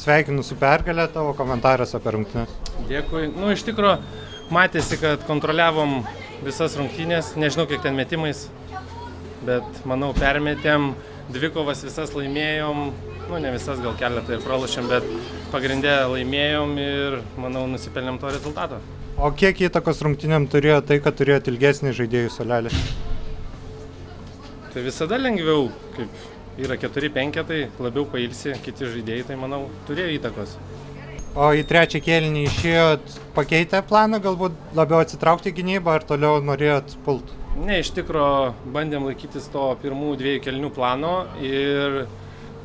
sveikinu su pergalė, tavo komentaras apie rungtynės. Dėkui. Nu, iš tikrųjų, matėsi, kad kontroliavom visas rungtynės, nežinau kiek ten metimais, bet manau permetėm, dvikovas visas laimėjom, nu ne visas gal keletą ir pralašėm, bet pagrindę laimėjom ir manau nusipelnėm to rezultato. O kiek įtakos rungtynėm turėjo tai, kad turėjot ilgesnį žaidėjų solelį? Tai visada lengviau, kaip yra keturi penketai, labiau pailsi kiti žaidėjai, tai manau turėjo įtakos. O į trečią kėlinį išėjot pakeitę planą, galbūt labiau atsitraukti gynybą ar toliau norėjot pult? Ne, iš tikrųjų bandėm laikytis to pirmų dviejų kelnių plano ir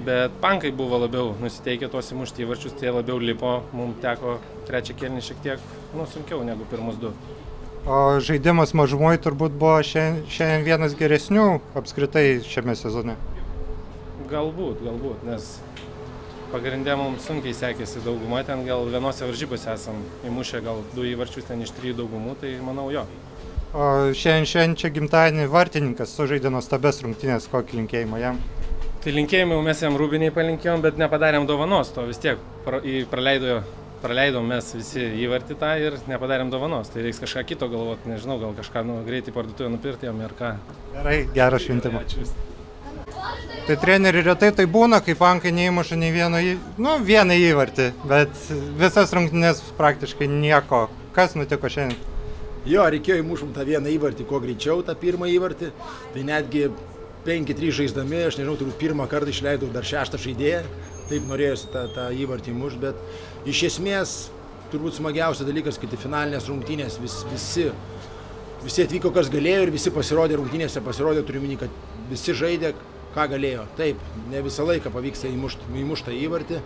bet pankai buvo labiau nusiteikę tuos įmušti įvarčius, tai labiau lipo, mums teko trečią kelnį šiek tiek nu, sunkiau negu pirmus du. O žaidimas mažumoje turbūt buvo šiandien, šiandien vienas geresnių apskritai šiame sezone. Galbūt, galbūt, nes pagrindė mums sunkiai sekėsi dauguma, ten gal vienose varžybose esam įmušę gal du įvarčius ten iš trijų daugumų, tai manau jo. O šiandien švenčia gimtadienį vartininkas sužaidė nuostabės rungtynės, kokį linkėjimą jam. Tai linkėjimai mes jam rūbiniai palinkėjom, bet nepadarėm dovanos, to vis tiek pra, praleido, praleidom mes visi įvartį tą ir nepadarėm dovanos. Tai reiks kažką kito galvoti, nežinau, gal kažką nu, greitai parduotuvę nupirkti jam ir ką. Gerai, gerą šventimą. Tai treneri retai tai būna, kai pankai neįmuša nei vieno, į... nu, vieną įvartį, bet visas rungtynės praktiškai nieko. Kas nutiko šiandien? Jo, reikėjo įmušum tą vieną įvartį kuo greičiau, tą pirmą įvartį. Tai netgi 5-3 žaisdami, aš nežinau, turbūt pirmą kartą išleidau dar šeštą žaidėją, taip norėjusi tą, tą įvartį muš, bet iš esmės turbūt smagiausias dalykas, kad į finalinės rungtynės vis, visi, visi atvyko, kas galėjo ir visi pasirodė rungtynėse, pasirodė turiu minį, kad visi žaidė, ką galėjo. Taip, ne visą laiką pavyksta įmuštą įvartį.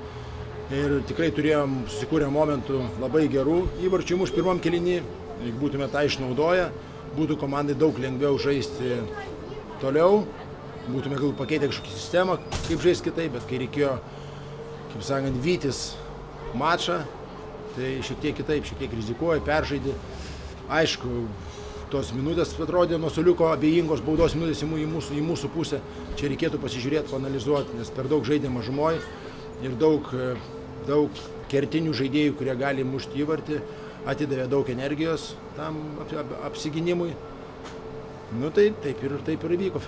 Ir tikrai turėjom susikūrę momentų labai gerų įvarčių įmuš pirmam kelinį. Jeigu būtume tą išnaudoję, būtų komandai daug lengviau žaisti toliau būtume gal pakeitę kažkokią sistemą, kaip žais kitaip, bet kai reikėjo, kaip sakant, vytis mačą, tai šiek tiek kitaip, šiek tiek rizikuoja, peržaidė. Aišku, tos minutės atrodė nuo soliuko abejingos baudos minutės į mūsų, į mūsų pusę. Čia reikėtų pasižiūrėti, panalizuoti, nes per daug žaidė mažumoje ir daug, daug kertinių žaidėjų, kurie gali mušti įvartį, atidavė daug energijos tam apsiginimui. Nu tai taip ir, taip ir įvyko.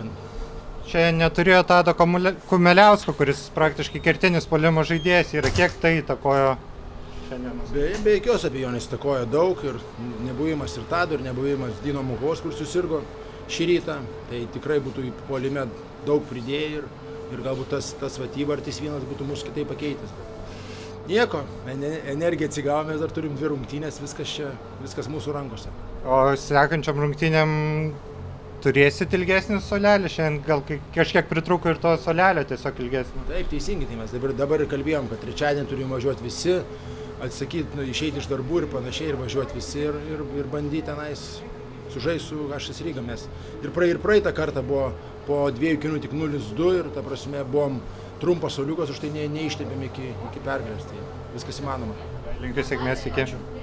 Čia neturėjo Tado Kumeliausko, kuris praktiškai kertinis polimo žaidėjas yra. Kiek tai įtakojo šiandienos? Be, be jokios abejonės įtakojo daug ir nebuvimas ir Tado, ir nebuvimas Dino Muhos, kur susirgo šį rytą. Tai tikrai būtų į polime daug pridėję ir, ir galbūt tas, tas vatyvartis vienas būtų mūsų kitaip pakeitęs. Nieko, energiją atsigavome, dar turim dvi rungtynės, viskas čia, viskas mūsų rankose. O sekančiam rungtynėm turėsit ilgesnį solelį, šiandien gal kažkiek pritruko ir to solelio tiesiog ilgesnį. Taip, teisingai, tai mes dabar, dabar ir kalbėjom, kad trečiadienį turim važiuoti visi, atsakyti, nu, išeiti iš darbų ir panašiai, ir važiuoti visi ir, ir, ir bandyti tenais sužaisti su Hašas Ryga. Mes ir, pra, ir praeitą kartą buvo po dviejų kinų tik 0-2 ir ta prasme buvom trumpas soliukas, už tai ne, neištėpėm iki, iki pergalės. Tai viskas įmanoma. Linkiu sėkmės, iki. Ačiū.